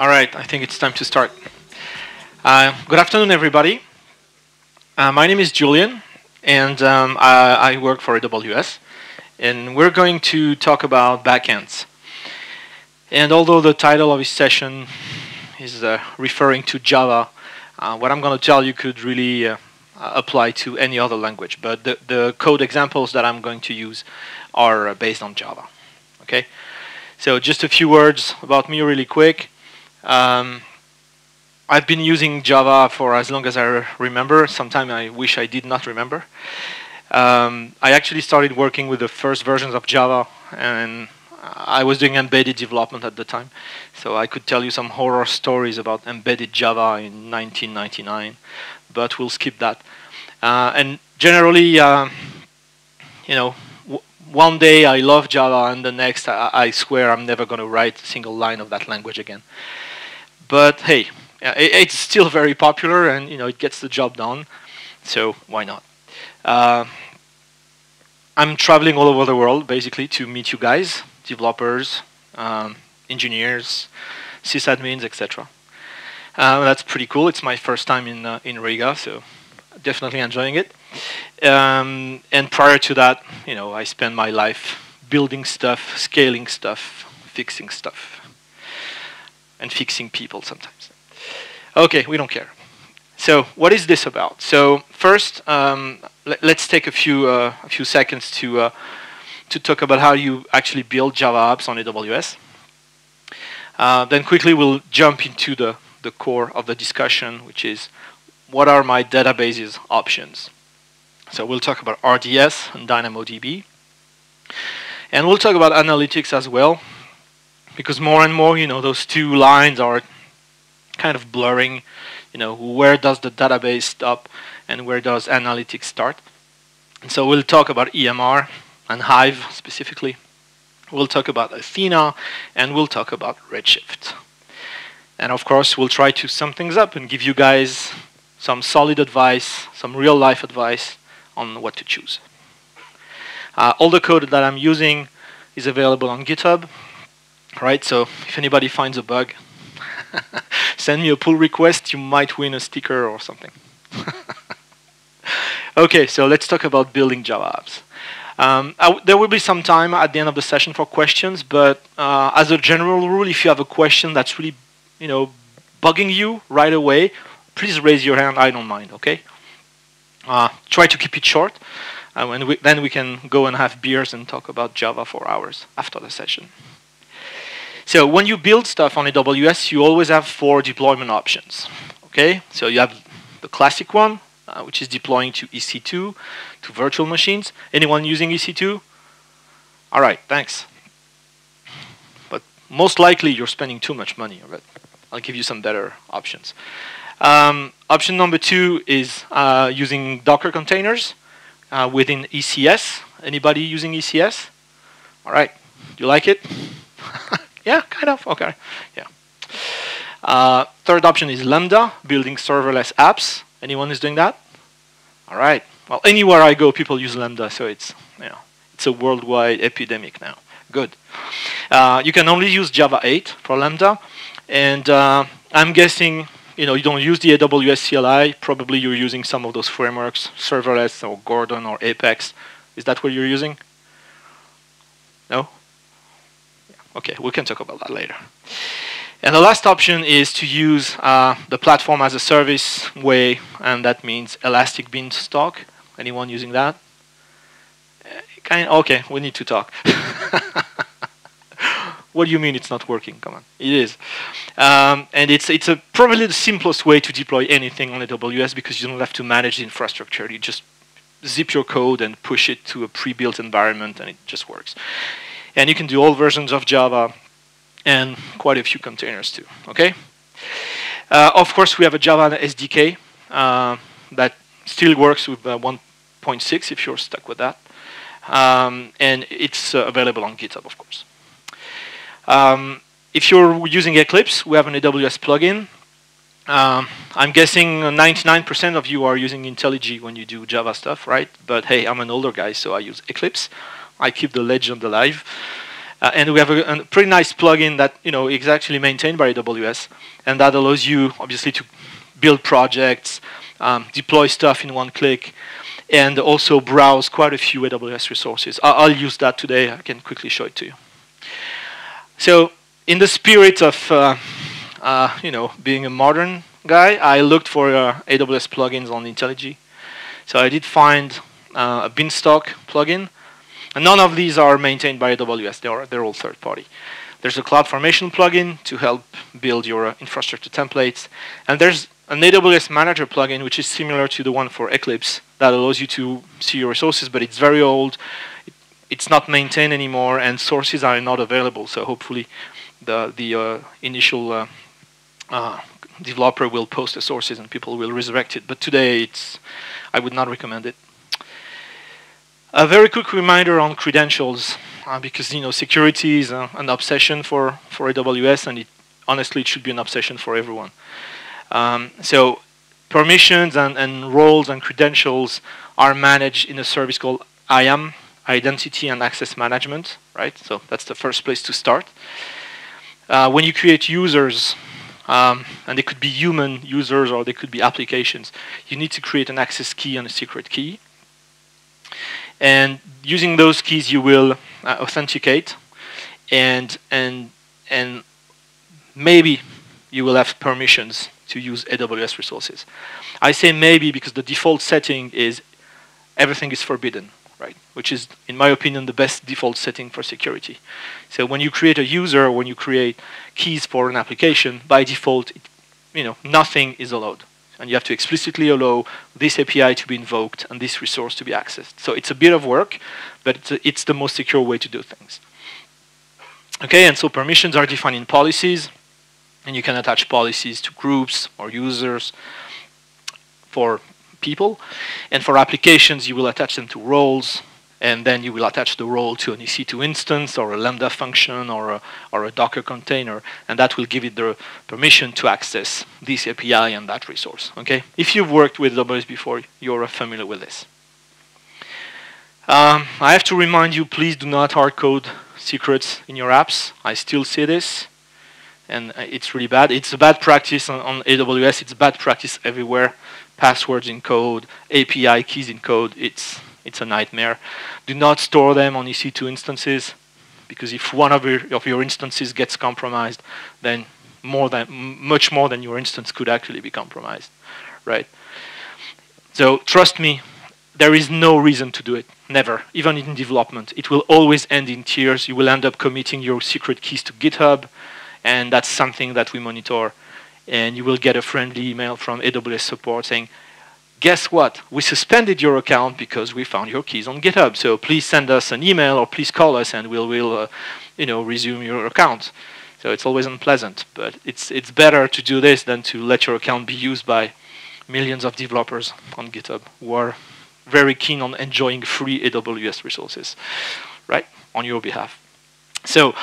All right, I think it's time to start. Uh, good afternoon, everybody. Uh, my name is Julien, and um, I, I, work for AWS. And we're going to talk about backends. And although the title of this session is uh, referring to Java, uh, what I'm going to tell you could really uh, apply to any other language. But the, the code examples that I'm going to use are uh, based on Java. Okay. So just a few words about me really quick. Um, I've been using Java for as long as I remember. Sometimes I wish I did not remember. Um, I actually started working with the first versions of Java, and I was doing embedded development at the time. So I could tell you some horror stories about embedded Java in 1999, but we'll skip that. Uh, and generally, uh, you know, one day I love Java, and the next I, I swear I'm never going to write a single line of that language again. But hey, it, it's still very popular, and you know it gets the job done. So why not? Uh, I'm traveling all over the world basically to meet you guys, developers, um, engineers, sysadmins, etc. Uh, that's pretty cool. It's my first time in uh, in Riga, so definitely enjoying it. Um, and prior to that, you know, I spent my life building stuff, scaling stuff, fixing stuff and fixing people sometimes. Okay, we don't care. So what is this about? So first, um, let, us take a few uh, a few seconds to uh, to talk about how you actually build Java apps on AWS. Uh, then quickly we'll jump into the the core of the discussion, which is what are my databases options. So we'll talk about RDS and DynamoDB. And we'll talk about analytics as well, because more and more, you know, those two lines are kind of blurring. You know, where does the database stop and where does analytics start? And so we'll talk about EMR and Hive specifically. We'll talk about Athena and we'll talk about Redshift. And of course, we'll try to sum things up and give you guys some solid advice, some real life advice on what to choose. Uh, all the code that I'm using is available on GitHub right? So if anybody finds a bug, send me a pull request. You might win a sticker or something. okay, so let's talk about building Java apps. Um, there will be some time at the end of the session for questions, but uh, as a general rule, if you have a question that's really, you know, bugging you right away, please raise your hand. I don't mind. Okay. Uh, try to keep it short, uh, and we, then we can go and have beers and talk about Java for hours after the session. So when you build stuff on AWS, you always have four deployment options. Okay, so you have the classic one, uh, which is deploying to EC2, to virtual machines. Anyone using EC2? All right, thanks. But most likely you're spending too much money. But I'll give you some better options. Um, option number two is uh, using Docker containers uh, within ECS. Anybody using ECS? All right, do you like it? Yeah, kind of. Okay. Yeah. Uh, third option is Lambda, building serverless apps. Anyone is doing that? All right. Well, anywhere I go, people use Lambda, so it's you know it's a worldwide epidemic now. Good. Uh, you can only use Java 8 for Lambda, and uh, I'm guessing you know you don't use the AWS CLI. Probably you're using some of those frameworks, serverless or Gordon or Apex. Is that what you're using? No. Okay, we can talk about that later. And the last option is to use uh, the platform as a service way, and that means Elastic Beanstalk. Anyone using that? Eh, kind okay, we need to talk. what do you mean it's not working? Come on, it is. Um, and it's it's a, probably the simplest way to deploy anything on AWS because you don't have to manage the infrastructure. You just zip your code and push it to a pre-built environment, and it just works. And you can do all versions of Java and quite a few containers too, okay? Uh, of course, we have a Java SDK uh, that still works with uh, 1.6 if you're stuck with that. Um, and it's uh, available on GitHub, of course. Um, if you're using Eclipse, we have an AWS plugin. Um, I'm guessing 99% of you are using IntelliJ when you do Java stuff, right? But hey, I'm an older guy, so I use Eclipse. I keep the legend alive. Uh, and we have a, a, pretty nice plugin that you know is actually maintained by AWS, and that allows you obviously to build projects, um, deploy stuff in one click, and also browse quite a few AWS resources. I will use that today. I can quickly show it to you. So, in the spirit of uh, uh, you know being a modern guy, I looked for uh, AWS plugins on IntelliJ. So I did find uh, a Beanstalk plugin and none of these are maintained by AWS. They are, they're all third party. There's a CloudFormation plugin to help build your uh, infrastructure templates. And there's an AWS Manager plugin, which is similar to the one for Eclipse, that allows you to see your resources, but it's very old. It, it's not maintained anymore, and sources are not available. So hopefully, the the uh, initial uh, uh, developer will post the sources and people will resurrect it. But today, it's I would not recommend it. A very quick reminder on credentials, uh, because you know security is uh, an obsession for, for AWS, and it, honestly, it should be an obsession for everyone. Um, so permissions and, and roles and credentials are managed in a service called IAM, Identity and Access Management, right? So that's the first place to start. Uh, when you create users, um, and they could be human users or they could be applications, you need to create an access key and a secret key. And using those keys, you will uh, authenticate, and and and maybe you will have permissions to use AWS resources. I say maybe because the default setting is everything is forbidden, right? Which is, in my opinion, the best default setting for security. So when you create a user, when you create keys for an application, by default, it, you know, nothing is allowed and you have to explicitly allow this API to be invoked and this resource to be accessed. So it's a bit of work, but it's, a, it's the most secure way to do things. Okay, and so permissions are defined in policies, and you can attach policies to groups or users for people. And for applications, you will attach them to roles, and then you will attach the role to an EC2 instance or a Lambda function or a, or a Docker container, and that will give it the permission to access this API and that resource. Okay, If you've worked with AWS before, you're familiar with this. Um, I have to remind you, please do not hardcode secrets in your apps. I still see this, and it's really bad. It's a bad practice on, on AWS. It's bad practice everywhere. Passwords in code, API keys in code. It's it's a nightmare. Do not store them on EC2 instances, because if one of your, of your instances gets compromised, then more than much more than your instance could actually be compromised, right? So trust me, there is no reason to do it. Never, even in development. It will always end in tears. You will end up committing your secret keys to GitHub, and that's something that we monitor. And you will get a friendly email from AWS support saying, guess what? We suspended your account because we found your keys on GitHub. So please send us an email or please call us and we'll, we'll uh, you know, resume your account. So it's always unpleasant, but it's, it's better to do this than to let your account be used by millions of developers on GitHub who are very keen on enjoying free AWS resources, right, on your behalf. So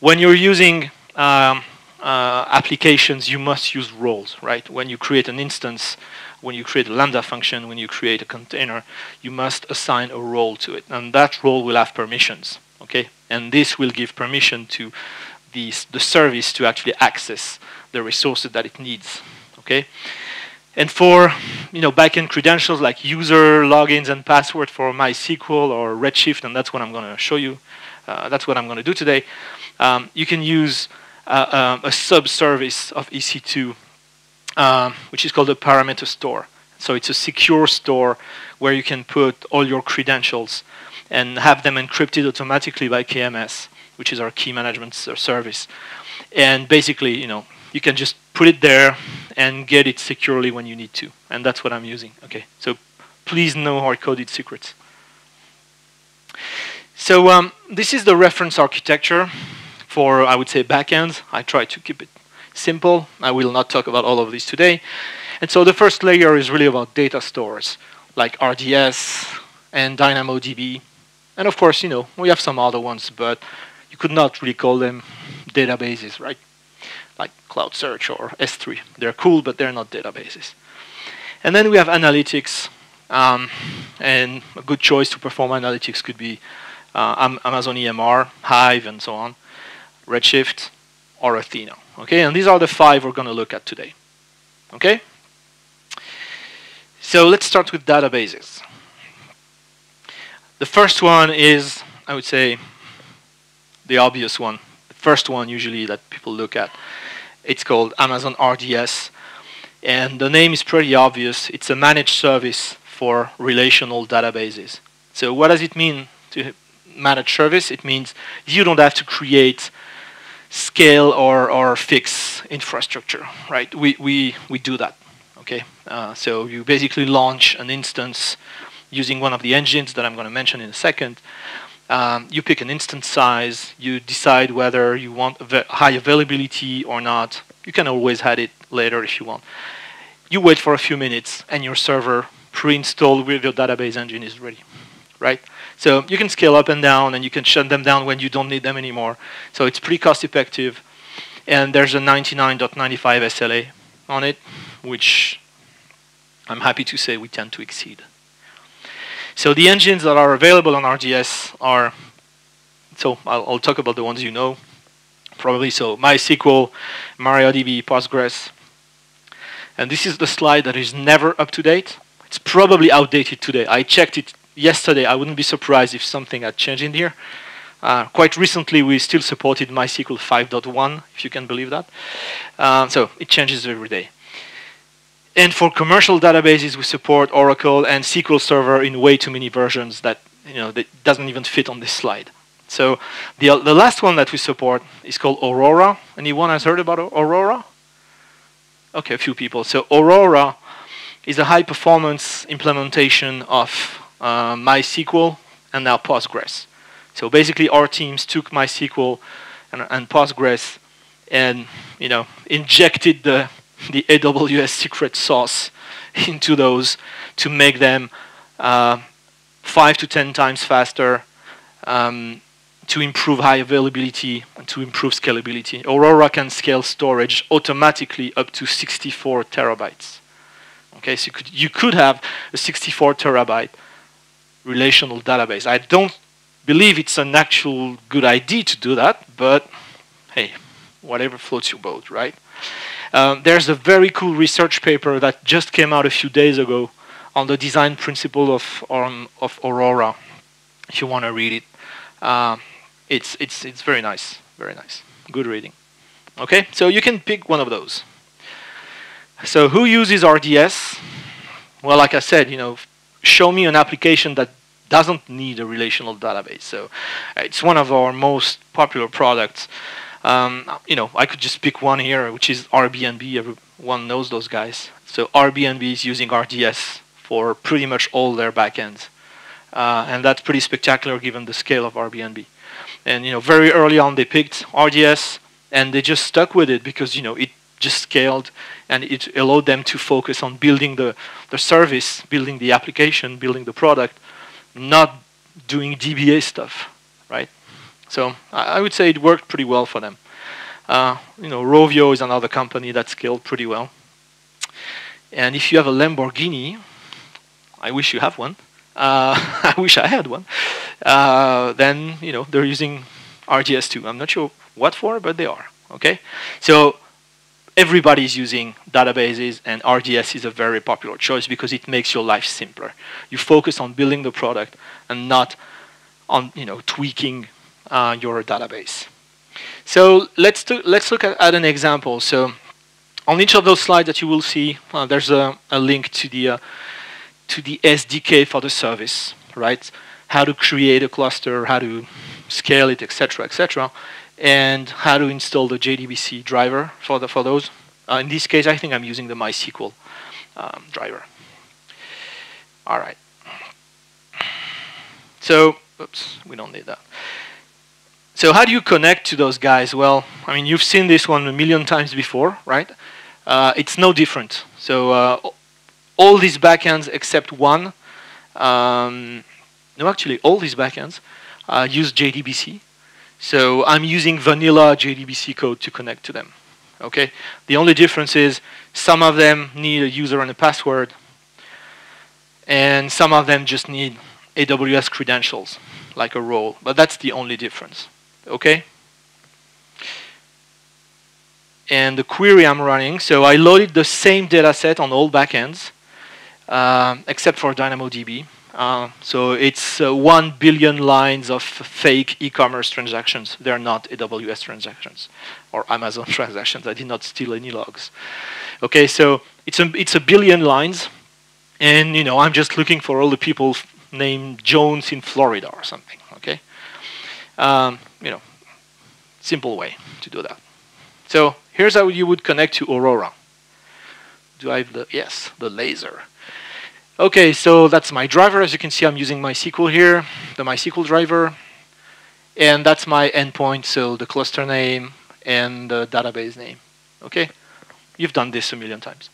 when you're using um, uh, applications, you must use roles, right? When you create an instance, when you create a Lambda function, when you create a container, you must assign a role to it. And that role will have permissions, okay? And this will give permission to the, the service to actually access the resources that it needs, okay? And for you know backend credentials like user logins and password for MySQL or Redshift, and that's what I'm going to show you. Uh, that's what I'm going to do today. Um, you can use uh, um, a sub-service of EC2 um, which is called a parameter store. So it's a secure store where you can put all your credentials and have them encrypted automatically by KMS, which is our key management service. And basically, you know, you can just put it there and get it securely when you need to. And that's what I'm using. Okay, so please no hard-coded secrets. So um, this is the reference architecture for, I would say, backends. I try to keep it simple. I will not talk about all of these today. And so the first layer is really about data stores, like RDS and DynamoDB. And of course, you know, we have some other ones, but you could not really call them databases, right? Like Cloud Search or S3. They're cool, but they're not databases. And then we have analytics. Um, and a good choice to perform analytics could be uh, Amazon EMR, Hive, and so on, Redshift, or Athena. Okay, and these are the five we're going to look at today. Okay? So let's start with databases. The first one is, I would say, the obvious one. The first one usually that people look at. It's called Amazon RDS. And the name is pretty obvious. It's a managed service for relational databases. So what does it mean to manage service? It means you don't have to create scale or, or fix infrastructure, right? We, we, we do that, okay? Uh, so you basically launch an instance using one of the engines that I'm going to mention in a second. Um, you pick an instance size, you decide whether you want high availability or not. You can always add it later if you want. You wait for a few minutes and your server pre-installed with your database engine is ready, right? So you can scale up and down, and you can shut them down when you don't need them anymore. So it's pretty cost effective. And there's a 99.95 SLA on it, which I'm happy to say we tend to exceed. So the engines that are available on RDS are, so I'll, I'll talk about the ones you know, probably. So MySQL, MariaDB, Postgres. And this is the slide that is never up to date. It's probably outdated today. I checked it yesterday, I wouldn't be surprised if something had changed in here. Uh, quite recently, we still supported MySQL 5.1, if you can believe that. Uh, so it changes every day. And for commercial databases, we support Oracle and SQL Server in way too many versions that you know that doesn't even fit on this slide. So the the last one that we support is called Aurora. Anyone has heard about Aurora? Okay, a few people. So Aurora is a high performance implementation of uh, MySQL, and now Postgres. So basically, our teams took MySQL and, and Postgres and you know injected the the AWS secret sauce into those to make them uh, five to ten times faster, um, to improve high availability and to improve scalability. Aurora can scale storage automatically up to 64 terabytes. Okay, so you could, you could have a 64 terabyte relational database. I don't believe it's an actual good idea to do that, but hey, whatever floats your boat, right? Um, there's a very cool research paper that just came out a few days ago on the design principle of, um, of Aurora, if you want to read it. Uh, it's, it's, it's very nice, very nice. Good reading. Okay, so you can pick one of those. So who uses RDS? Well, like I said, you know, show me an application that doesn't need a relational database. So uh, it's one of our most popular products. Um, you know, I could just pick one here, which is Airbnb. Everyone knows those guys. So Airbnb is using RDS for pretty much all their backends. Uh, and that's pretty spectacular given the scale of Airbnb. And you know, very early on they picked RDS and they just stuck with it because you know it just scaled and it allowed them to focus on building the, the service, building the application, building the product, not doing DBA stuff, right? So I, would say it worked pretty well for them. Uh, you know, Rovio is another company that scaled pretty well. And if you have a Lamborghini, I wish you have one. Uh, I wish I had one. Uh, then you know they're using RDS too. I'm not sure what for, but they are. Okay, so everybody is using databases and RDS is a very popular choice because it makes your life simpler. You focus on building the product and not on you know tweaking uh, your database. So let's let's look at, at, an example. So on each of those slides that you will see, uh, there's a, a, link to the uh, to the SDK for the service, right? How to create a cluster, how to scale it, etc., etc and how to install the JDBC driver for the for those. Uh, in this case, I think I'm using the MySQL um, driver. All right. So, oops, we don't need that. So how do you connect to those guys? Well, I mean, you've seen this one a million times before, right? Uh, it's no different. So uh, all these backends except one, um, no, actually all these backends uh, use JDBC. So I'm using vanilla JDBC code to connect to them. Okay. The only difference is some of them need a user and a password, and some of them just need AWS credentials, like a role, but that's the only difference, okay? And the query I'm running, so I loaded the same data set on all backends, uh, except for DynamoDB. Uh, so it's uh, 1 billion lines of fake e-commerce transactions. They're not AWS transactions or Amazon transactions. I did not steal any logs. Okay, so it's a, it's a billion lines. And, you know, I'm just looking for all the people named Jones in Florida or something, okay? Um, you know, simple way to do that. So here's how you would connect to Aurora. Do I have the, yes, the laser. Okay, so that's my driver. As you can see, I'm using MySQL here, the MySQL driver. And that's my endpoint, so the cluster name and the database name. Okay? You've done this a million times.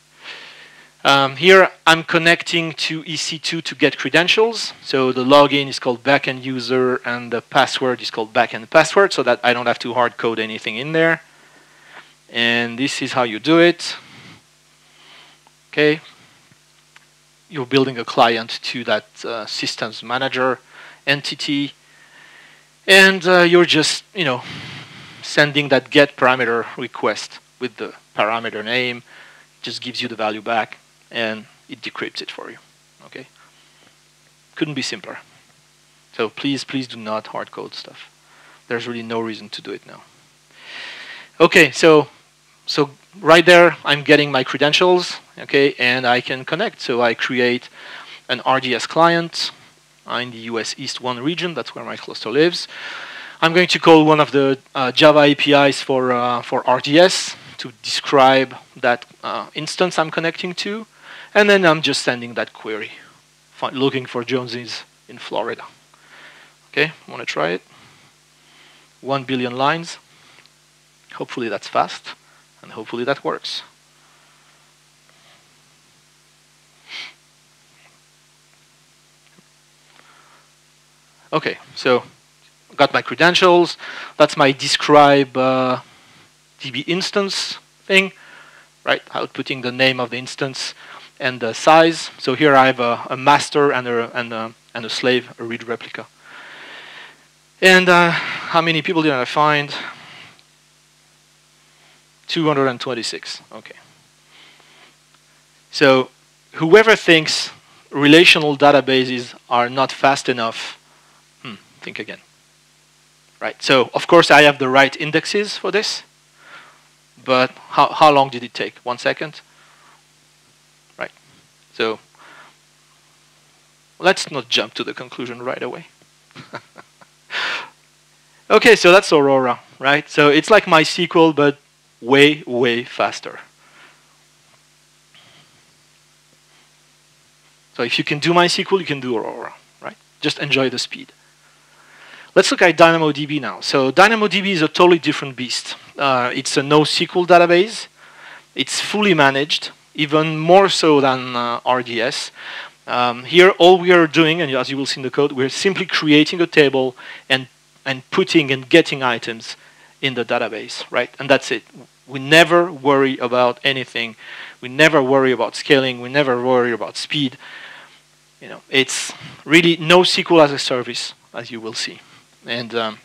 Um, here, I'm connecting to EC2 to get credentials. So the login is called backend user, and the password is called backend password, so that I don't have to hard code anything in there. And this is how you do it. Okay, you're building a client to that uh, systems manager entity. And uh, you're just you know sending that get parameter request with the parameter name just gives you the value back and it decrypts it for you okay? Couldn't be simpler. So please please do not hard code stuff. There's really no reason to do it now. Okay so so right there, I'm getting my credentials, okay, and I can connect. So I create an RDS client in the US East 1 region. That's where my cluster lives. I'm going to call one of the uh, Java APIs for, uh, for RDS to describe that uh, instance I'm connecting to. And then I'm just sending that query, looking for Joneses in Florida. Okay, want to try it? One billion lines. Hopefully that's fast. And hopefully that works. Okay, so got my credentials. That's my describe uh, DB instance thing, right? Outputting the name of the instance and the size. So here I have a, a master and a, and, a, and a slave, a read replica. And uh, how many people did I find? 226. Okay. So whoever thinks relational databases are not fast enough, hmm, think again. Right. So of course I have the right indexes for this, but how how long did it take? One second. Right. So let's not jump to the conclusion right away. okay, so that's Aurora, right? So it's like MySQL, but way, way faster. So if you can do MySQL, you can do Aurora, right? Just enjoy the speed. Let's look at DynamoDB now. So DynamoDB is a totally different beast. Uh, it's a NoSQL database. It's fully managed, even more so than uh, RDS. Um, here, all we are doing, and as you will see in the code, we're simply creating a table and, and putting and getting items in the database, right? And that's it. We never worry about anything. We never worry about scaling. We never worry about speed. You know, it's really no SQL as a service, as you will see. And um,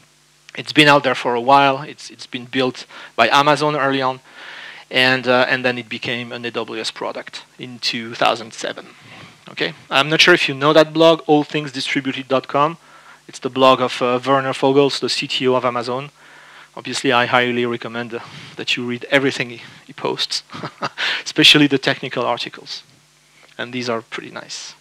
it's been out there for a while. It's it's been built by Amazon early on, and uh, and then it became an AWS product in 2007. Okay, I'm not sure if you know that blog, allthingsdistributed.com. It's the blog of uh, Werner Vogels, the CTO of Amazon obviously I highly recommend uh, that you read everything he, he posts, especially the technical articles. And these are pretty nice.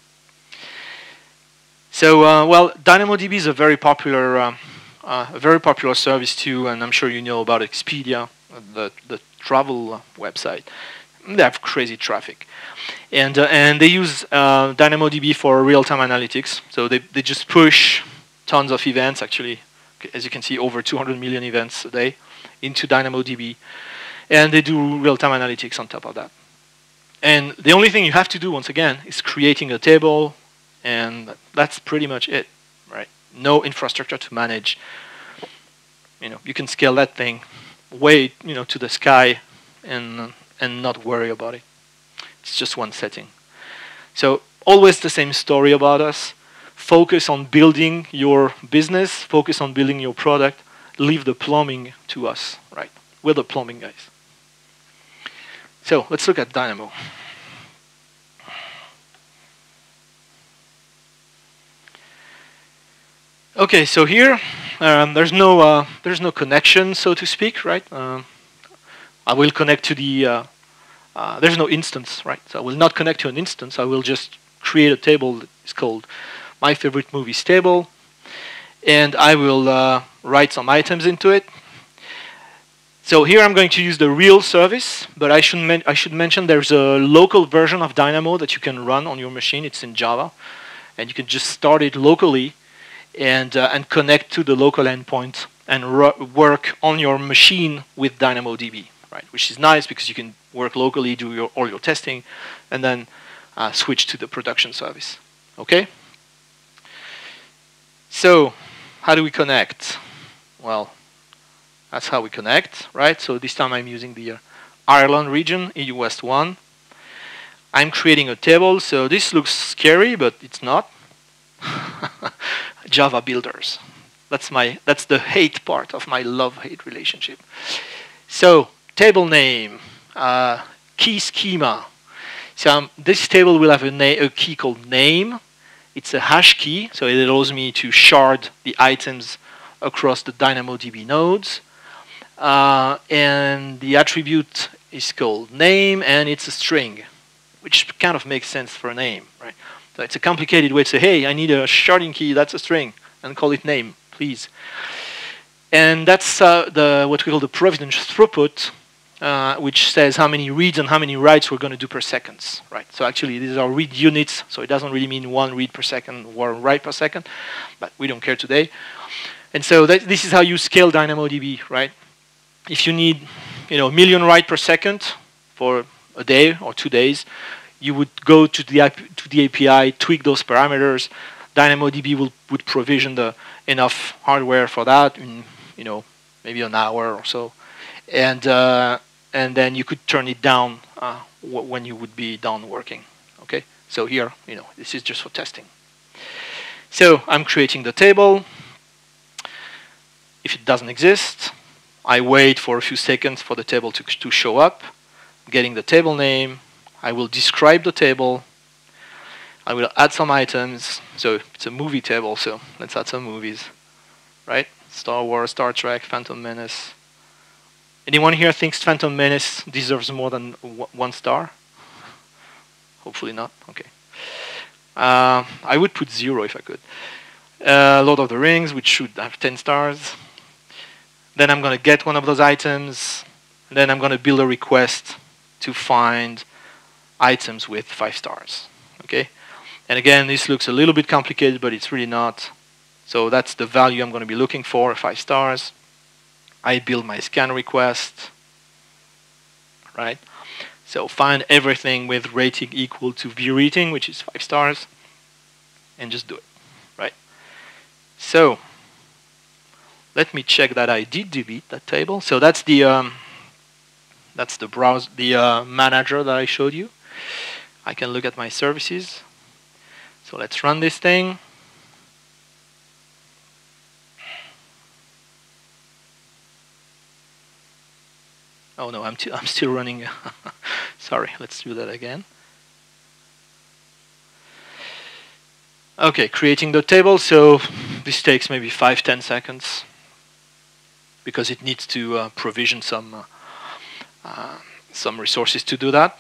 So, uh, well, DynamoDB is a very popular, uh, uh, a very popular service too, and I'm sure you know about Expedia, the the travel uh, website. They have crazy traffic, and uh, and they use DynamoDB for real-time analytics. So they they just push tons of events, actually as you can see, over 200 million events a day into DynamoDB. And they do real-time analytics on top of that. And the only thing you have to do, once again, is creating a table, and that's pretty much it, right? No infrastructure to manage. You know, you can scale that thing way, you know, to the sky, and and not worry about it. It's just one setting. So always the same story about us focus on building your business, focus on building your product, leave the plumbing to us, right? We're the plumbing guys. So let's look at Dynamo. Okay, so here um, there's no uh, there's no connection, so to speak, right? Um, I will connect to the uh, uh, there's no instance, right? So I will not connect to an instance. I will just create a table that is called my favorite movies table, and I will uh, write some items into it. So here I'm going to use the real service, but I should I should mention there's a local version of Dynamo that you can run on your machine. It's in Java, and you can just start it locally and uh, and connect to the local endpoint and work on your machine with DynamoDB, right? Which is nice because you can work locally, do your, all your testing, and then uh, switch to the production service. Okay. So, how do we connect? Well, that's how we connect, right? So this time I'm using the uh, Ireland region, EU West 1. I'm creating a table, so this looks scary, but it's not. Java builders. That's my that's the hate part of my love-hate relationship. So table name, uh, key schema. So um, this table will have a, a key called name. It's a hash key, so it allows me to shard the items across the DynamoDB nodes. Uh, and the attribute is called name, and it's a string, which kind of makes sense for a name, right? So it's a complicated way to say, hey, I need a sharding key, that's a string, and call it name, please. And that's uh, the what we call the provisioned throughput, uh, which says how many reads and how many writes we're going to do per seconds, right? So actually, these are read units, so it doesn't really mean one read per second, one write per second, but we don't care today. And so that, this is how you scale DynamoDB, right? If you need, you know, a million write per second for a day or two days, you would go to the to the API, tweak those parameters. DynamoDB will would provision the enough hardware for that in you know maybe an hour or so, and uh, and then you could turn it down uh, when you would be done working. Okay, so here you know this is just for testing. So I'm creating the table. If it doesn't exist, I wait for a few seconds for the table to, to show up, getting the table name, I will describe the table. I will add some items. So it's a movie table, so let's add some movies. Right? Star Wars, Star Trek, Phantom Menace. Anyone here thinks Phantom Menace deserves more than one star? Hopefully not. Okay. Uh, I would put zero if I could. Uh, Lord of the Rings, which should have 10 stars. Then I'm going to get one of those items. Then I'm going to build a request to find items with five stars. Okay, and again, this looks a little bit complicated, but it's really not. So that's the value I'm going to be looking for, five stars. I build my scan request, right? So find everything with rating equal to view rating, which is five stars, and just do it, right? So let me check that I did delete that table. So that's the um, that's the browse the uh, manager that I showed you. I can look at my services. So let's run this thing. Oh no, I'm, I'm still running. Sorry, let's do that again. Okay, creating the table. So this takes maybe five, ten seconds because it needs to uh, provision some uh, uh, some resources to do that.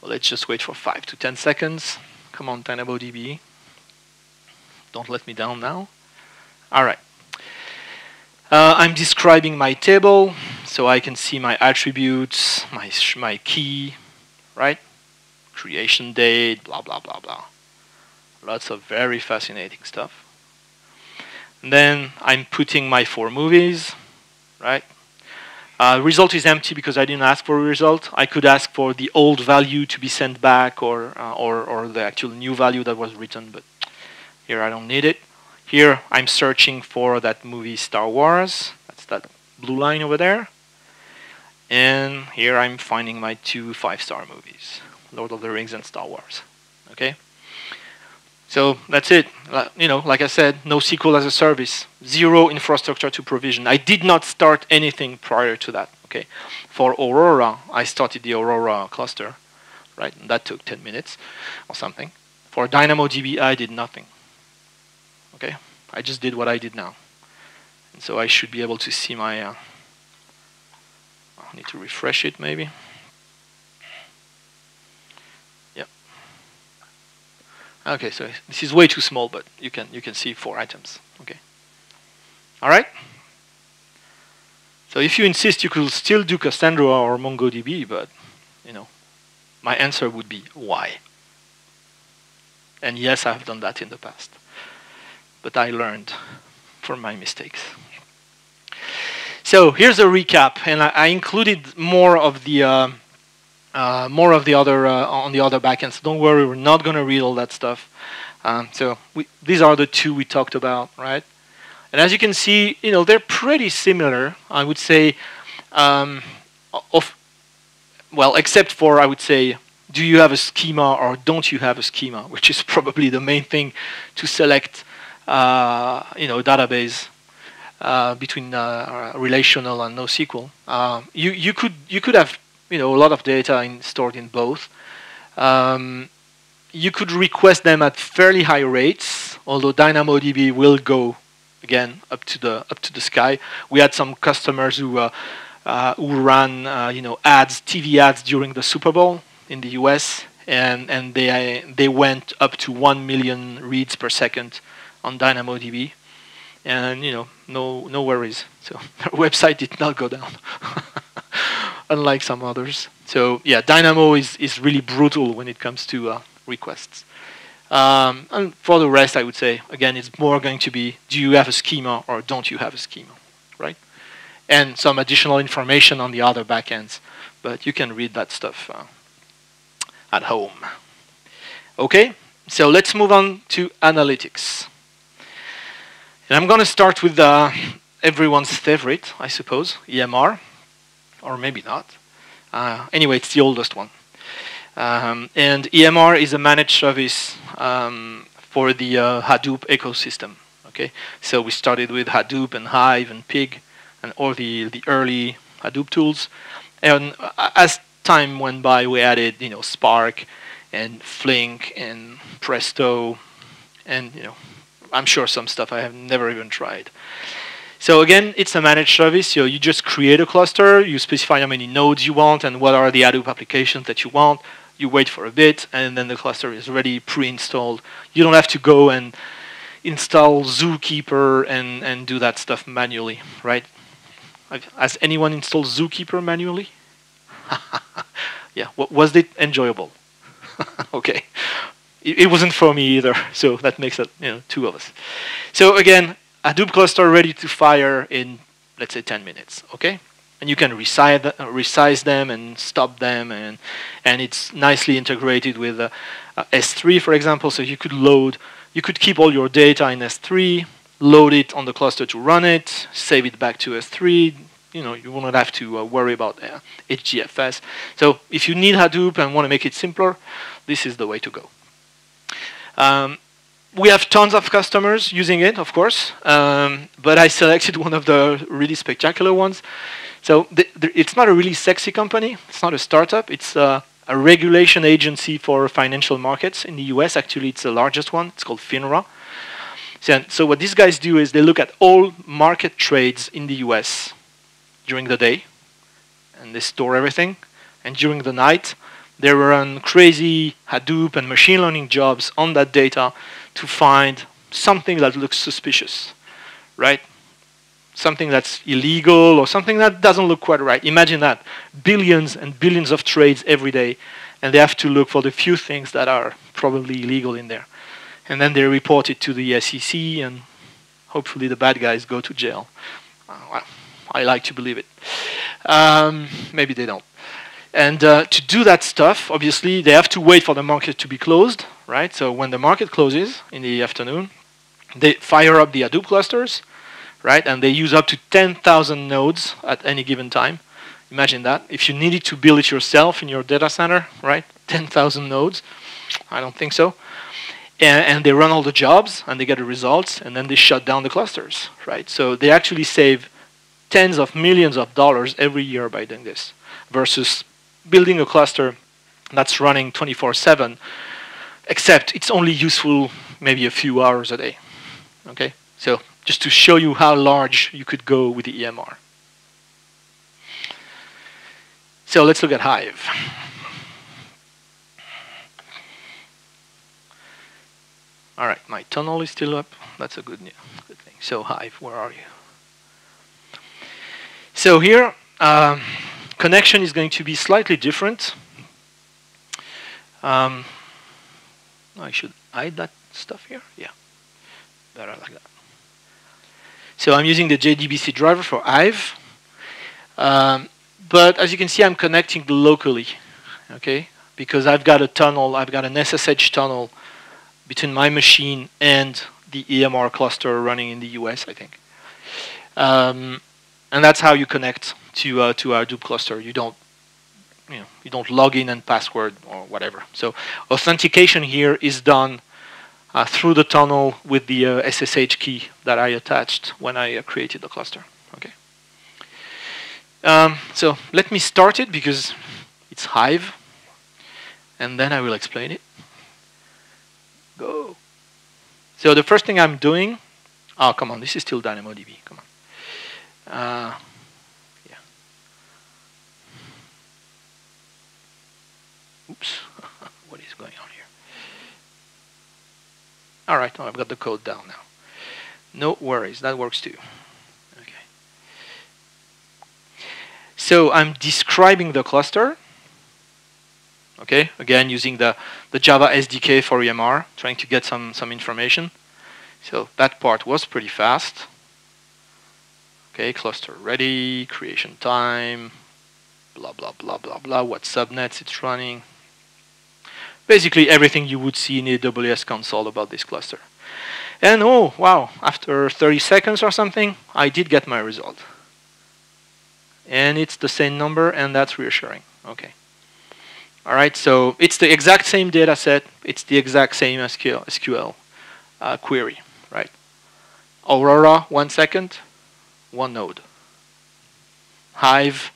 Let's just wait for 5 to 10 seconds. Come on, DynamoDB. Don't let me down now. All right. Uh, I'm describing my table, so I can see my attributes, my, my key, right? Creation date, blah, blah, blah, blah. Lots of very fascinating stuff. And then I'm putting my four movies, right? Uh, result is empty because I didn't ask for a result. I could ask for the old value to be sent back or, uh, or, or the actual new value that was written, but here I don't need it. Here I'm searching for that movie Star Wars. That's that blue line over there. And here I'm finding my two five-star movies, Lord of the Rings and Star Wars. Okay? So that's it. You know, like I said, NoSQL as a service, zero infrastructure to provision. I did not start anything prior to that. Okay, for Aurora, I started the Aurora cluster, right? And that took 10 minutes or something. For DynamoDB, I did nothing. Okay, I just did what I did now. And so I should be able to see my. Uh, Need to refresh it maybe. Yeah. Okay, so this is way too small, but you can you can see four items. Okay. All right. So if you insist, you could still do Cassandra or MongoDB, but you know, my answer would be why. And yes, I've done that in the past, but I learned from my mistakes. So here's a recap, and I, I included more of the. Uh, uh, more of the other uh, on the other backends. Don't worry, we're not going to read all that stuff. Um, so we, these are the two we talked about, right? And as you can see, you know they're pretty similar. I would say, um, of well, except for I would say, do you have a schema or don't you have a schema, which is probably the main thing to select, uh, you know, database uh, between uh, relational and NoSQL. Uh, you you could you could have you know a lot of data in, stored in both. Um, you could request them at fairly high rates, although DynamoDB will go again up to the up to the sky. We had some customers who uh, uh, who ran uh, you know ads, TV ads during the Super Bowl in the U.S. and and they they went up to one million reads per second on DynamoDB, and you know no no worries. So their website did not go down. unlike some others. So yeah, Dynamo is, is really brutal when it comes to uh, requests. Um, and for the rest, I would say, again, it's more going to be, do you have a schema or don't you have a schema, right? And some additional information on the other backends, but you can read that stuff uh, at home. Okay, so let's move on to analytics. And I'm going to start with uh, everyone's favorite, I suppose, EMR or maybe not. Uh, anyway, it's the oldest one. Um, and EMR is a managed service um, for the uh, Hadoop ecosystem. Okay, so we started with Hadoop and Hive and Pig and all the the early Hadoop tools, and uh, as time went by, we added you know Spark and Flink and Presto, and you know I'm sure some stuff I have never even tried. So again, it's a managed service. So you just create a cluster, you specify how many nodes you want and what are the Hadoop applications that you want. You wait for a bit, and then the cluster is ready, pre-installed. You don't have to go and install Zookeeper and, and do that stuff manually, right? Has anyone installed Zookeeper manually? yeah, was it enjoyable? okay. It, it wasn't for me either, so that makes it, you know, two of us. So again, Hadoop cluster ready to fire in, let's say, 10 minutes, okay? And you can resize, uh, resize them and stop them, and, and it's nicely integrated with uh, uh, S3, for example, so you could load, you could keep all your data in S3, load it on the cluster to run it, save it back to S3, you know, you won't have to uh, worry about uh, HDFS. So if you need Hadoop and want to make it simpler, this is the way to go. Um, we have tons of customers using it, of course, um, but I selected one of the really spectacular ones. So it's not a really sexy company. It's not a startup. It's a regulation agency for financial markets in the US. Actually, it's the largest one. It's called FINRA. So, so what these guys do is they look at all market trades in the US during the day, and they store everything. And during the night, they run crazy Hadoop and machine learning jobs on that data to find something that looks suspicious, right? Something that's illegal or something that doesn't look quite right. Imagine that. Billions and billions of trades every day, and they have to look for the few things that are probably illegal in there. And then they report it to the SEC, and hopefully the bad guys go to jail. Uh, well, I like to believe it. Um, maybe they don't. And uh, to do that stuff, obviously, they have to wait for the market to be closed, right? So when the market closes in the afternoon, they fire up the Hadoop clusters, right? And they use up to 10,000 nodes at any given time. Imagine that. If you needed to build it yourself in your data center, right? 10,000 nodes. I don't think so. and, and they run all the jobs and they get the results and then they shut down the clusters, right? So they actually save tens of millions of dollars every year by doing this versus building a cluster that's running 24/7 except it's only useful maybe a few hours a day. Okay? So just to show you how large you could go with the EMR. So let's look at Hive. All right, my tunnel is still up. That's a good, good thing. So Hive, where are you? So here, um, connection is going to be slightly different. Um, I should hide that stuff here. Yeah, better like that. So I'm using the JDBC driver for Hive. Um, but as you can see, I'm connecting locally, okay? Because I've got a tunnel, I've got an SSH tunnel between my machine and the EMR cluster running in the US, I think. Um, and that's how you connect to uh, to our Hadoop cluster. You don't you know you don't log in and password or whatever. So authentication here is done uh, through the tunnel with the uh, SSH key that I attached when I uh, created the cluster. Okay. Um, so let me start it because it's Hive, and then I will explain it. Go. So the first thing I'm doing, oh come on, this is still DynamoDB. Come on. Uh, yeah. Oops. what is going on here? All right, oh, I've got the code down now. No worries, that works too. Okay. So I'm describing the cluster. Okay, again using the, the Java SDK for EMR, trying to get some, some information. So that part was pretty fast. Okay, cluster ready, creation time, blah, blah, blah, blah, blah, what subnets it's running. Basically everything you would see in AWS console about this cluster. And oh, wow, after 30 seconds or something, I did get my result. And it's the same number, and that's reassuring. Okay. All right, so it's the exact same data set. It's the exact same SQL, SQL uh, query, right? Aurora, one second one node. Hive,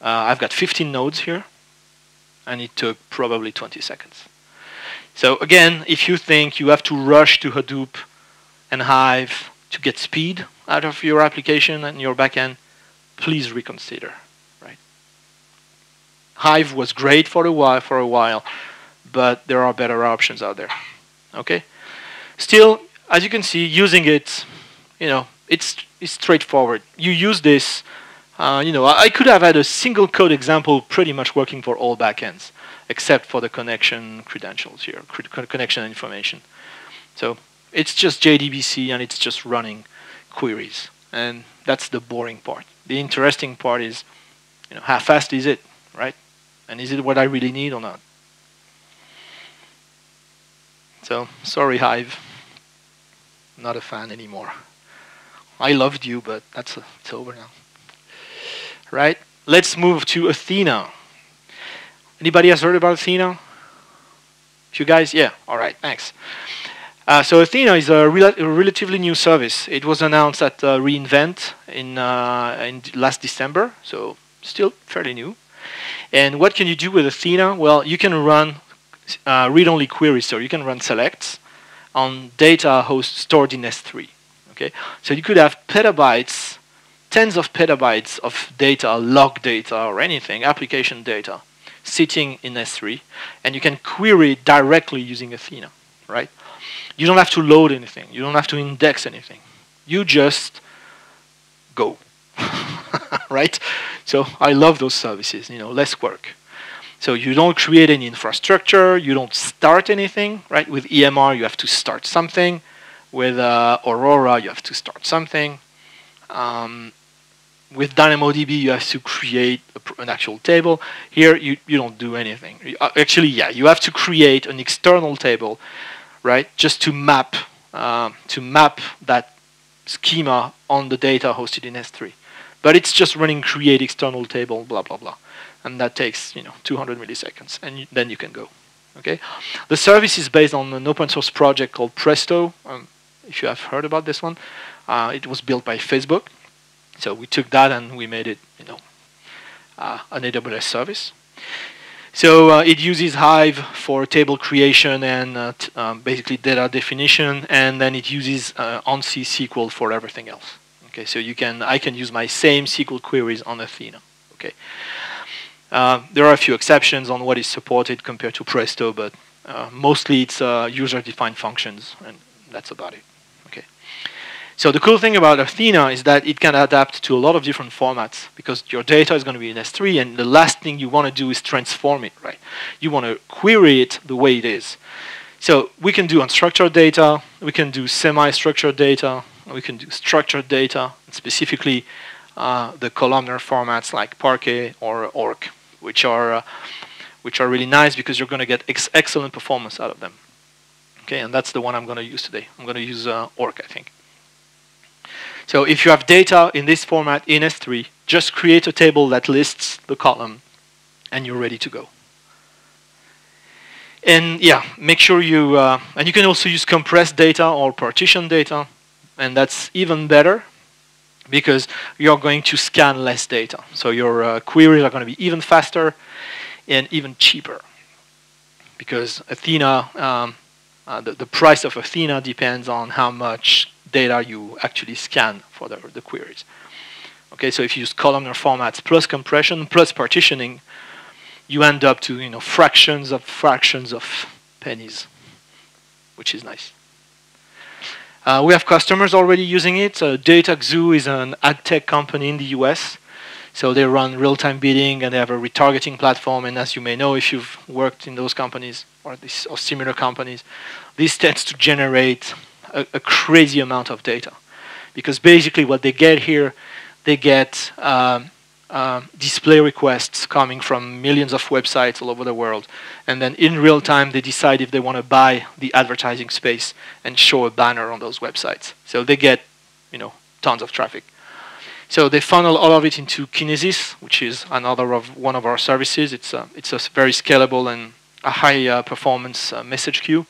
uh, I've got 15 nodes here, and it took probably 20 seconds. So again, if you think you have to rush to Hadoop and Hive to get speed out of your application and your backend, please reconsider. Right? Hive was great for a while, for a while, but there are better options out there. Okay. Still, as you can see, using it, you know, it's, it's straightforward. You use this, uh, you know, I could have had a single code example pretty much working for all backends, except for the connection credentials here, connection information. So it's just JDBC and it's just running queries. And that's the boring part. The interesting part is, you know, how fast is it, right? And is it what I really need or not? So, sorry Hive, not a fan anymore. I loved you, but that's it's over now. Right? Let's move to Athena. Anybody has heard about Athena? You guys? Yeah. All right. Thanks. Uh, so Athena is a, rel a, relatively new service. It was announced at uh, reInvent in, uh, in last December, so still fairly new. And what can you do with Athena? Well, you can run uh, read-only queries, so you can run selects on data host stored in S3. Okay, so you could have petabytes, tens of petabytes of data, log data or anything, application data, sitting in S3, and you can query directly using Athena, right? You don't have to load anything. You don't have to index anything. You just go, right? So I love those services, you know, less work. So you don't create any infrastructure, you don't start anything, right? With EMR, you have to start something. With uh, Aurora, you have to start something. Um, with DynamoDB, you have to create an actual table. Here, you, you don't do anything. Uh, actually, yeah, you have to create an external table, right, just to map uh, to map that schema on the data hosted in S3. But it's just running create external table, blah blah blah, and that takes you know 200 milliseconds, and you, then you can go. Okay, the service is based on an open source project called Presto. Um, if you have heard about this one, uh, it was built by Facebook. So we took that and we made it, you know, uh, an AWS service. So uh, it uses Hive for table creation and uh, um, basically data definition, and then it uses uh, ANSI SQL for everything else. Okay, so you can I can use my same SQL queries on Athena. Okay, uh, there are a few exceptions on what is supported compared to Presto, but uh, mostly it's uh, user-defined functions, and that's about it. So the cool thing about Athena is that it can adapt to a lot of different formats because your data is going to be in S3, and the last thing you want to do is transform it, right? You want to query it the way it is. So we can do unstructured data, we can do semi-structured data, we can do structured data, specifically uh, the columnar formats like Parquet or Orc, which are uh, which are really nice because you're going to get ex excellent performance out of them. Okay, and that's the one I'm going to use today. I'm going to use uh, Orc, I think. So if you have data in this format in S3, just create a table that lists the column, and you're ready to go. And yeah, make sure you, uh, and you can also use compressed data or partition data, and that's even better because you're going to scan less data. So your uh, queries are going to be even faster and even cheaper because Athena, um, uh, the, the price of Athena depends on how much data you actually scan for the, the queries. Okay, so if you use columnar formats plus compression plus partitioning, you end up to you know fractions of fractions of pennies, which is nice. Uh, we have customers already using it. Uh, DataXu is an ad tech company in the US. So they run real-time bidding and they have a retargeting platform. And as you may know, if you've worked in those companies or, this, or similar companies, this tends to generate a, a, crazy amount of data. Because basically what they get here, they get uh, display requests coming from millions of websites all over the world. And then in real time, they decide if they want to buy the advertising space and show a banner on those websites. So they get, you know, tons of traffic. So they funnel all of it into Kinesis, which is another of one of our services. It's a, it's a very scalable and a high uh, performance uh, message queue.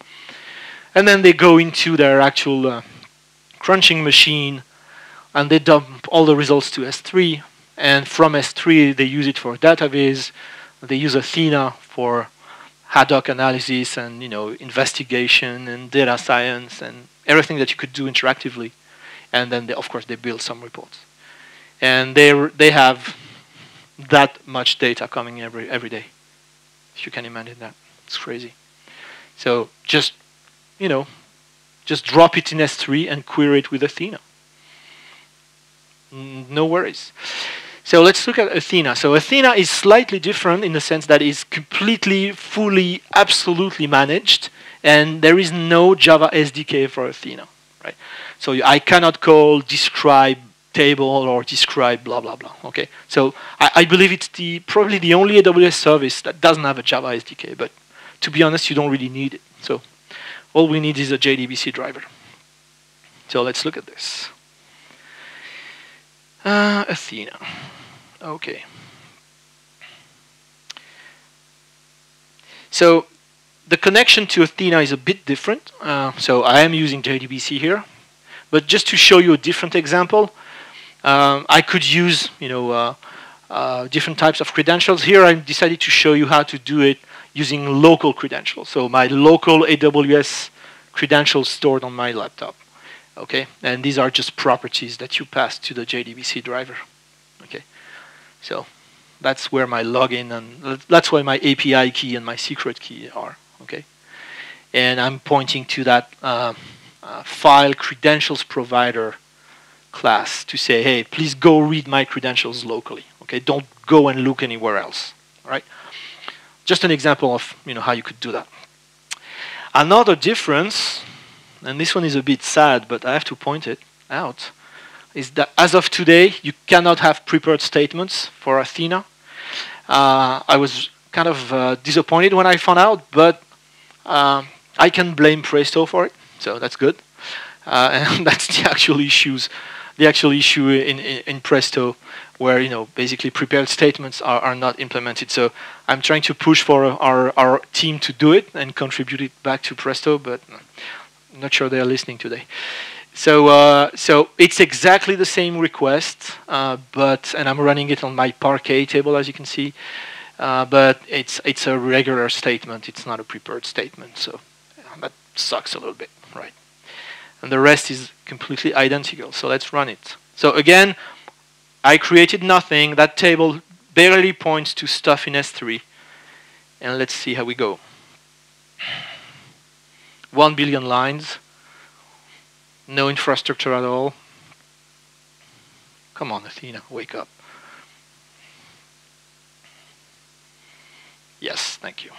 And then they go into their actual uh, crunching machine and they dump all the results to S3 and from S3, they use it for database. They use Athena for ad hoc analysis and you know investigation and data science and everything that you could do interactively. And then, they, of course, they build some reports. And they they have that much data coming every every day. If you can imagine that, it's crazy. So just you know, just drop it in S3 and query it with Athena. No worries. So let's look at Athena. So Athena is slightly different in the sense that it's completely, fully, absolutely managed, and there is no Java SDK for Athena, right? So I cannot call describe table or describe blah blah blah. Okay, so I, I believe it's the probably the only AWS service that doesn't have a Java SDK. But to be honest, you don't really need it. So all we need is a JDBC driver. So let's look at this. Uh, Athena. Okay. So the connection to Athena is a bit different. Uh, so I am using JDBC here, but just to show you a different example, um, I could use you know uh, uh, different types of credentials. Here I decided to show you how to do it using local credentials. So my local AWS credentials stored on my laptop. Okay, and these are just properties that you pass to the JDBC driver. Okay, so that's where my login and that's where my API key and my secret key are. Okay, and I'm pointing to that uh, uh, file credentials provider class to say, hey, please go read my credentials locally. Okay, don't go and look anywhere else. All right, just an example of you know how you could do that. Another difference and this one is a bit sad, but I have to point it out, is that as of today, you cannot have prepared statements for Athena. Uh, I was kind of uh, disappointed when I found out, but uh, I can blame Presto for it, so that's good. Uh, and that's the actual issues the actual issue in, in, in Presto where you know basically prepared statements are, are not implemented. So I'm trying to push for our, our team to do it and contribute it back to Presto, but I'm not sure they are listening today. So uh, so it's exactly the same request, uh, but and I'm running it on my Parquet table as you can see, uh, but it's it's a regular statement. It's not a prepared statement. So that sucks a little bit, right? And the rest is completely identical. So let's run it. So again, I created nothing. That table barely points to stuff in S3. And let's see how we go. 1 billion lines. No infrastructure at all. Come on, Athena, wake up. Yes, thank you.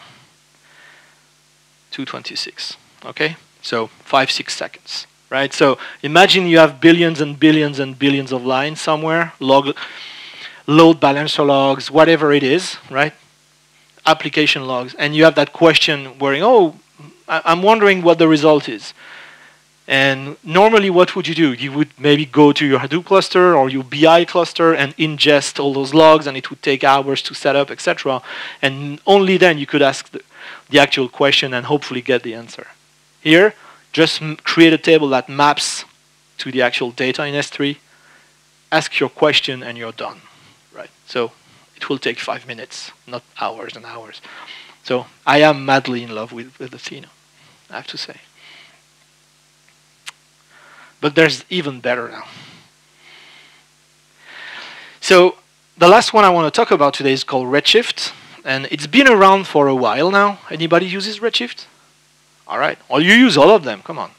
226. Okay, so five, six seconds right? So imagine you have billions and billions and billions of lines somewhere, log, load balancer logs, whatever it is, right? Application logs, and you have that question where, oh, I'm wondering what the result is. And normally, what would you do? You would maybe go to your Hadoop cluster or your BI cluster and ingest all those logs, and it would take hours to set up, etc. And only then you could ask the, the actual question and hopefully get the answer. Here, just create a table that maps to the actual data in S3, ask your question, and you're done. Right? So it will take five minutes, not hours and hours. So I am madly in love with, with Athena, I have to say. But there's even better now. So the last one I want to talk about today is called Redshift, and it's been around for a while now. Anybody uses Redshift? All right. Well, you use all of them. Come on.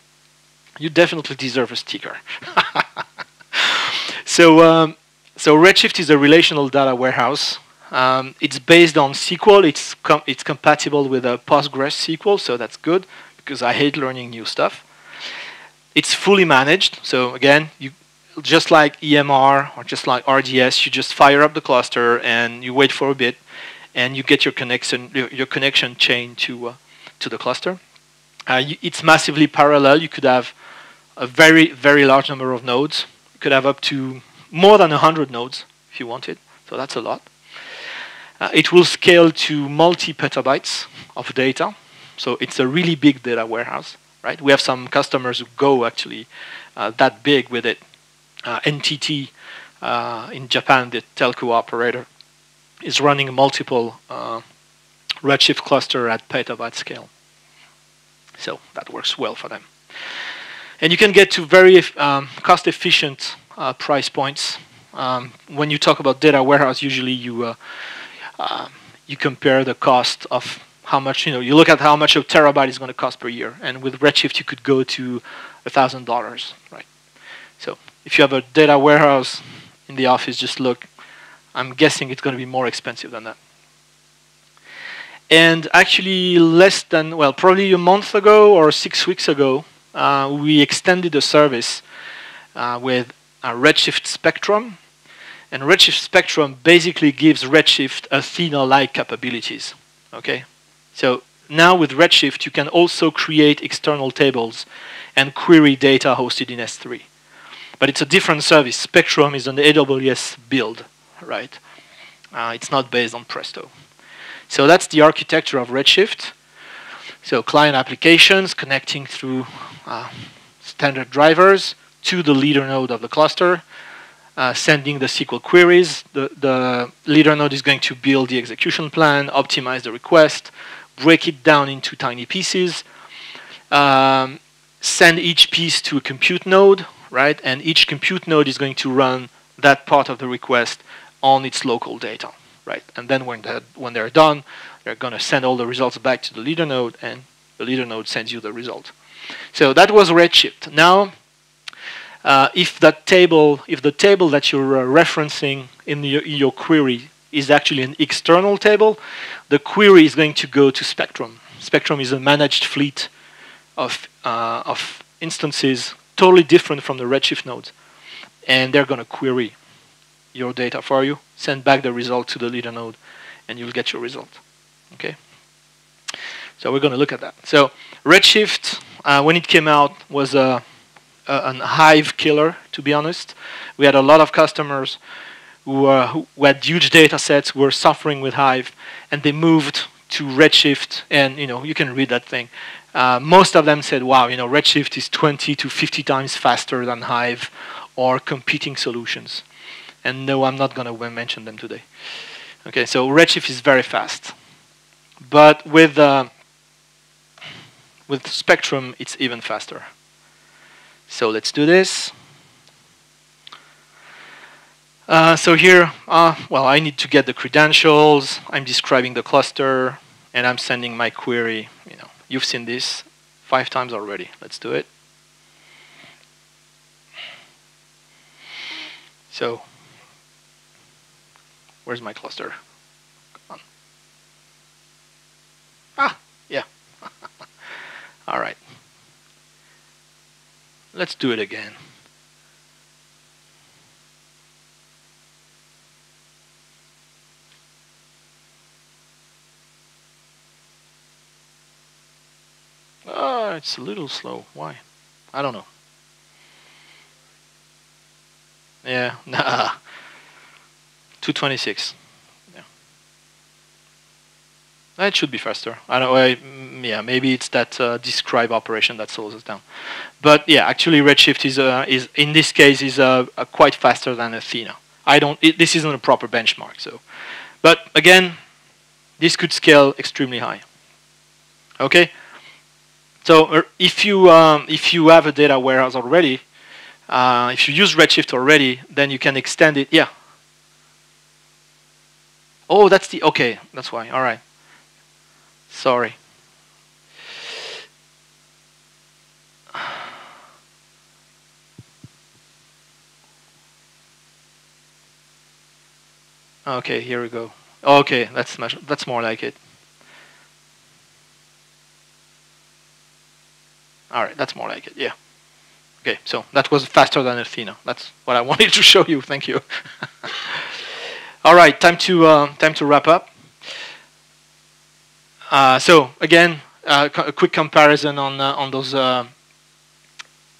You definitely deserve a sticker. so, um, so Redshift is a relational data warehouse. Um, it's based on SQL. It's com it's compatible with a Postgres SQL, so that's good because I hate learning new stuff. It's fully managed. So again, you just like EMR or just like RDS, you just fire up the cluster and you wait for a bit, and you get your connection your, your connection chain to uh, to the cluster. Uh, it's massively parallel. You could have a very, very large number of nodes. You could have up to more than 100 nodes if you wanted. So that's a lot. Uh, it will scale to multi-petabytes of data. So it's a really big data warehouse, right? We have some customers who go actually uh, that big with it. Uh, NTT uh, in Japan, the telco operator, is running multiple uh, Redshift cluster at petabyte scale. So that works well for them. And you can get to very um, cost-efficient uh, price points. Um, when you talk about data warehouse, usually you uh, uh, you compare the cost of how much you know. You look at how much a terabyte is going to cost per year, and with Redshift you could go to a thousand dollars, right? So if you have a data warehouse in the office, just look. I'm guessing it's going to be more expensive than that. And actually, less than, well, probably a month ago or six weeks ago, uh, we extended the service uh, with a Redshift Spectrum. And Redshift Spectrum basically gives Redshift Athena-like capabilities. Okay, so now with Redshift, you can also create external tables and query data hosted in S3. But it's a different service. Spectrum is an AWS build, right? Uh, it's not based on Presto. So that's the architecture of Redshift. So client applications connecting through uh, standard drivers to the leader node of the cluster, uh, sending the SQL queries. The, the leader node is going to build the execution plan, optimize the request, break it down into tiny pieces, um, send each piece to a compute node, right? And each compute node is going to run that part of the request on its local data right? And then when when they're done, they're going to send all the results back to the leader node, and the leader node sends you the result. So that was Redshift. Now, uh, if that table, if the table that you're uh, referencing in your, in your query is actually an external table, the query is going to go to Spectrum. Spectrum is a managed fleet of, uh, of instances totally different from the Redshift nodes. And they're going to query your data for you, send back the result to the leader node, and you'll get your result. Okay. So we're going to look at that. So Redshift, uh, when it came out, was a a, an hive killer, to be honest. We had a lot of customers who, uh, who, had huge data sets, were suffering with Hive, and they moved to Redshift, and you know you can read that thing. Uh, most of them said, "Wow, you know, Redshift is 20 to 50 times faster than Hive or competing solutions." And no, I'm not going to mention them today. Okay, so Redshift is very fast, but with uh, with Spectrum, it's even faster. So let's do this. Uh, so here, uh, well, I need to get the credentials. I'm describing the cluster, and I'm sending my query. You know, you've seen this five times already. Let's do it. So, where's my cluster? Ah, yeah. All right. Let's do it again. Oh, it's a little slow. Why? I don't know. Yeah, nah. 226. Yeah. It should be faster. I know. Mm, yeah, maybe it's that uh, describe operation that slows us down. But yeah, actually, Redshift is uh, is in this case is uh, quite faster than Athena. I don't. It, this isn't a proper benchmark. So, but again, this could scale extremely high. Okay. So er, if you um, if you have a data warehouse already, uh, if you use Redshift already, then you can extend it. Yeah. Oh, that's the okay. That's why. All right. Sorry. Okay, here we go. Okay, that's much, that's more like it. All right, that's more like it, yeah. Okay, so that was faster than Athena. That's what I wanted to show you. Thank you. All right, time to uh, time to wrap up. Uh, so again, uh, a quick comparison on uh, on those uh,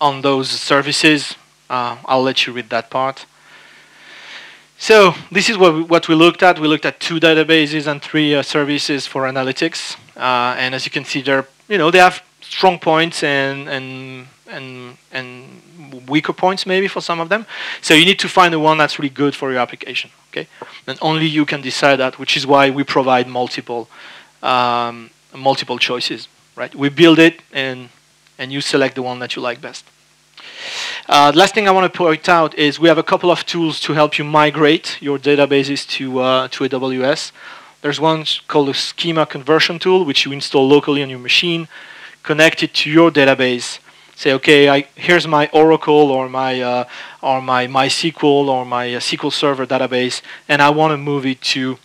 on those services. Uh, I'll let you read that part. So this is what we, what we looked at. We looked at two databases and three services for analytics. and as you can see, they're you know they have strong points and and and and weaker points maybe for some of them. So you need to find the one that's really good for your application. Okay, and only you can decide that, which is why we provide multiple um, multiple choices. Right, we build it and and you select the one that you like best. Uh, last thing I want to point out is we have a couple of tools to help you migrate your databases to uh, to AWS. There's one called a schema conversion tool, which you install locally on your machine connect it to your database. Say, okay, I, here's my Oracle or my uh, or my MySQL or my uh, SQL Server database, and I want to move it to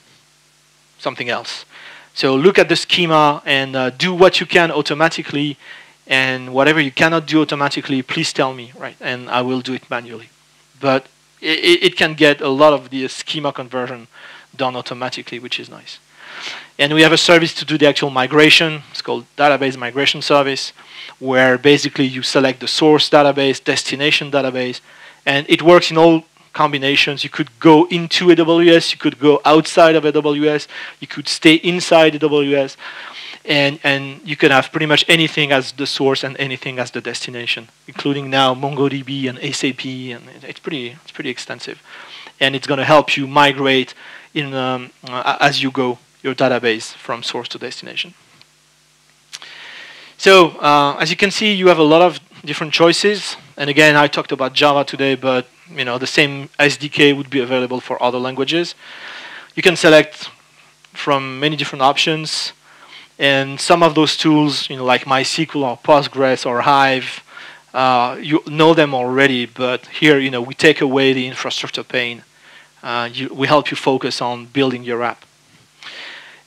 something else. So look at the schema and uh, do what you can automatically, and whatever you cannot do automatically, please tell me, right? And I will do it manually. But it, it can get a lot of the schema conversion done automatically, which is nice. And we have a service to do the actual migration. It's called Database Migration Service, where basically you select the source database, destination database, and it works in all combinations. You could go into AWS, you could go outside of AWS, you could stay inside AWS, and, and you can have pretty much anything as the source and anything as the destination, including now MongoDB and SAP, and it's pretty, it's pretty extensive. And it's going to help you migrate in, um, uh, as you go your database from source to destination. So uh, as you can see, you have a lot of different choices. And again, I talked about Java today, but you know the same SDK would be available for other languages. You can select from many different options. And some of those tools, you know, like MySQL or Postgres or Hive, uh, you know them already. But here, you know, we take away the infrastructure pain. Uh, you, we help you focus on building your app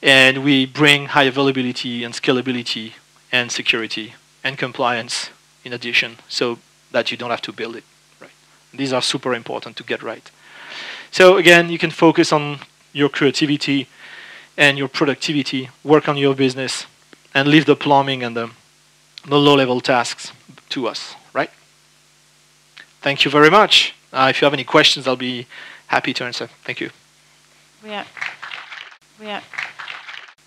and we bring high availability and scalability and security and compliance in addition so that you don't have to build it right these are super important to get right so again you can focus on your creativity and your productivity work on your business and leave the plumbing and the, the low level tasks to us right thank you very much. Uh, if you have any questions, I'll be happy to answer. Thank you. Yeah. Yeah.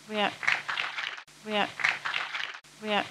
Yeah. Yeah. Yeah.